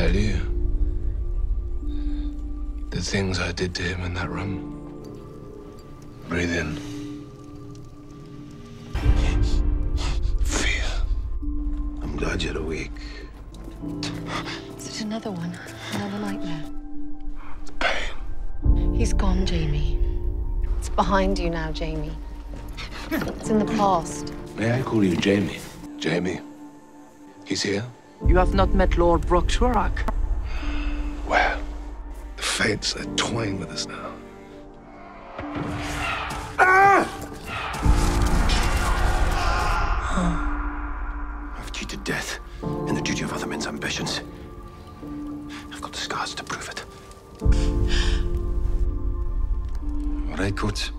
tell you the things I did to him in that room? Breathe in. Fear. I'm glad you're awake. Is it another one? Another nightmare? The pain. He's gone, Jamie. It's behind you now, Jamie. It's in the past. May I call you Jamie? Jamie. He's here? You have not met Lord Broch Tuarach. Well, the fates are toying with us now. Ah! I've cheated death in the duty of other men's ambitions. I've got the scars to prove it. All right, Coates.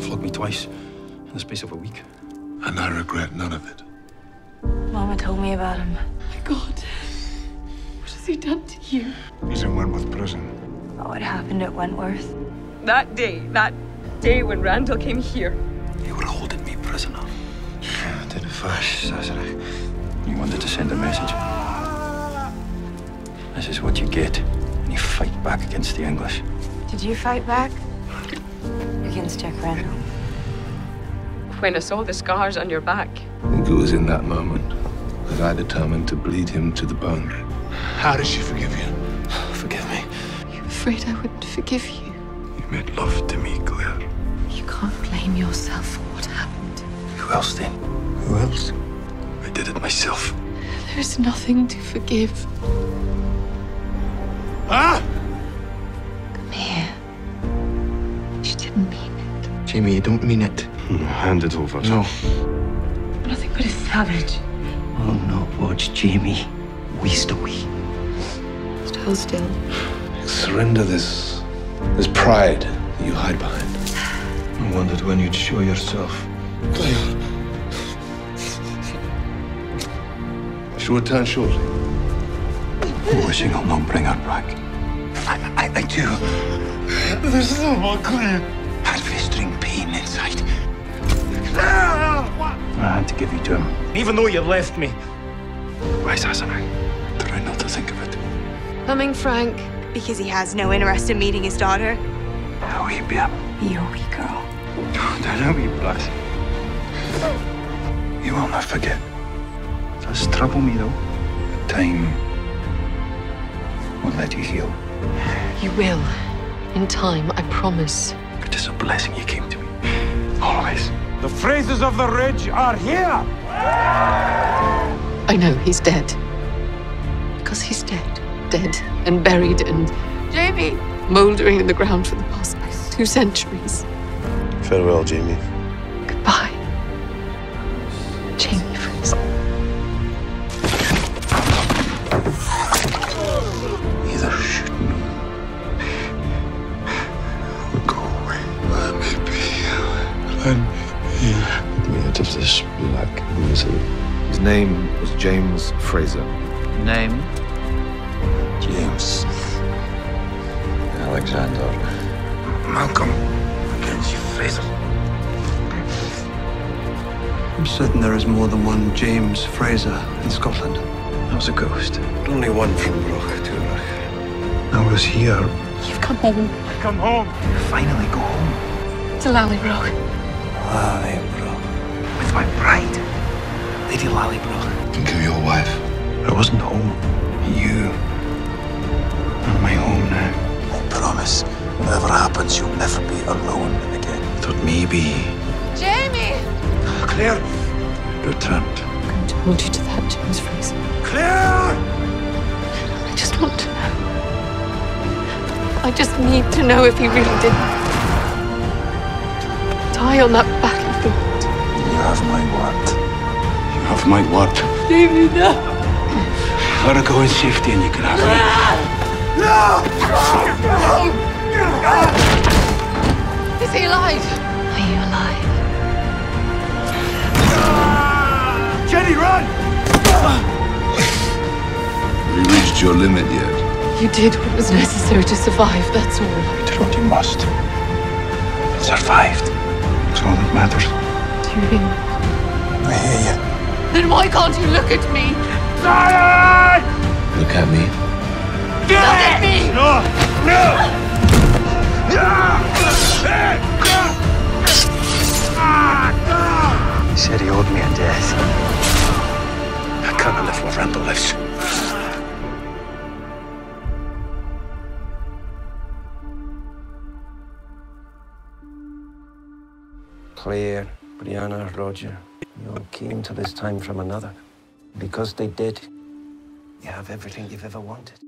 Flogged me twice in the space of a week. And I regret none of it. Mama told me about him. My God. What has he done to you? He's in Wentworth prison. Oh, What happened at Wentworth? That day, that day when Randall came here. You were holding me prisoner. Did it first, Cesare. You wanted to send a message. This is what you get when you fight back against the English. Did you fight back? Against Jack Randall? When I saw the scars on your back, I think it was in that moment that I determined to bleed him to the bone. How does she forgive you? Forgive me. You're afraid I wouldn't forgive you. You made love to me, Claire. You can't blame yourself for what happened. Who else then? Who else? I did it myself. There's nothing to forgive. Ah! Come here. She didn't mean it. Jamie, you don't mean it. Hand it over. No. Nothing but a savage. I'll not watch Jamie waste away. Still still. Surrender this, this pride that you hide behind. I wondered when you'd show yourself. She'll return shortly. I'm wishing I'll not bring her back. I, I, I do. There's no more clear. Had festering pain inside. I had to give you to him. Even though you left me. Why, Sassenach? Try not to think of it. Coming, Frank. Because he has no interest in meeting his daughter. How we be up? You wee girl. Don't be bless. You will not forget. It does trouble me though. Time won't let you heal. You will. In time, I promise. It is a blessing you came to me. Always. The Frasers of the ridge are here! I know he's dead. Because he's dead. Dead and buried and Jamie! mouldering in the ground for the past two centuries. Farewell, Jamie. Goodbye. Jamie Fraser. Let he be. Get me out of this black misery. His name was James Fraser. Name? James. Alexander. Malcolm. Mackenzie Fraser. I'm certain there is more than one James Fraser in Scotland. I was a ghost. Only one from Broch Tuarach. I was here. You've come home I Come home! Finally go home. to Lallybroch. Lallybroch. With my bride. Lady Lallybroch. Think of your wife. I wasn't home. You are my home now. Eh? I promise, whatever happens, you'll never be alone again. Thought maybe. Jamie! Ah, Claire! Returned. I'm going to hold you to that, James Fraser. Claire! I just want to know. I just need to know if he really did die on that battlefield. You have my word. You have my word. Jamie, no. Let her go in safety and you can have her. Is he alive? Are you alive? Jenny, run! Have you reached your limit yet? You did what was necessary to survive, that's all. You did what you must. You survived. That's matters. Do you hear me? I hear you. Then why can't you look at me? Zion! Look look at me. Look at me! No! No! Claire, Brianna, Roger, you all came to this time from another. Because they did, you have everything you've ever wanted.